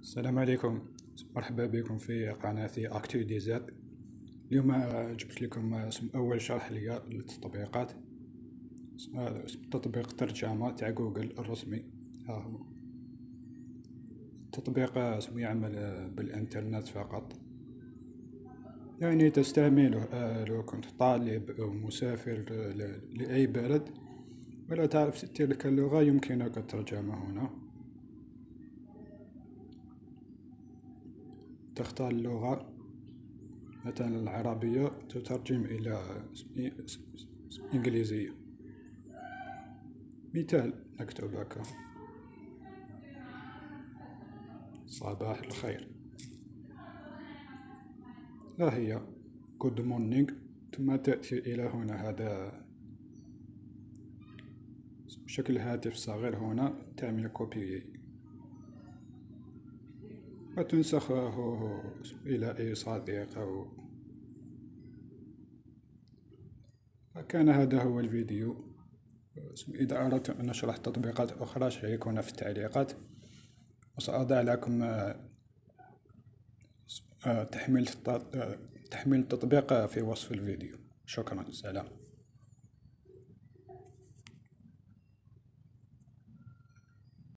السلام عليكم. مرحبا بكم في قناتي اكتو ديزاد اليوم جبت لكم اسم أول شرح لي للتطبيقات. اسم تطبيق ترجمة تاع جوجل الرسمي. ها هو. التطبيق اسمه يعمل بالإنترنت فقط. يعني تستعمله لو كنت طالب أو مسافر لأي بلد ولا تعرف تلك اللغة يمكنك الترجمة هنا. تختار اللغة مثلا العربية تترجم إلى إنجليزية. مثال نكتب هكا صباح الخير. ها هي. Good morning. ثم تأتي إلى هنا. هذا شكل هاتف صغير هنا. تعمل كوبي وتنسخه إلى أي صديق أو كان هذا هو الفيديو. إذا أردت أن أشرح تطبيقات أخرى شاركونا في التعليقات. وسأضع لكم تحميل تحميل التطبيق في وصف الفيديو. شكرا. سلام.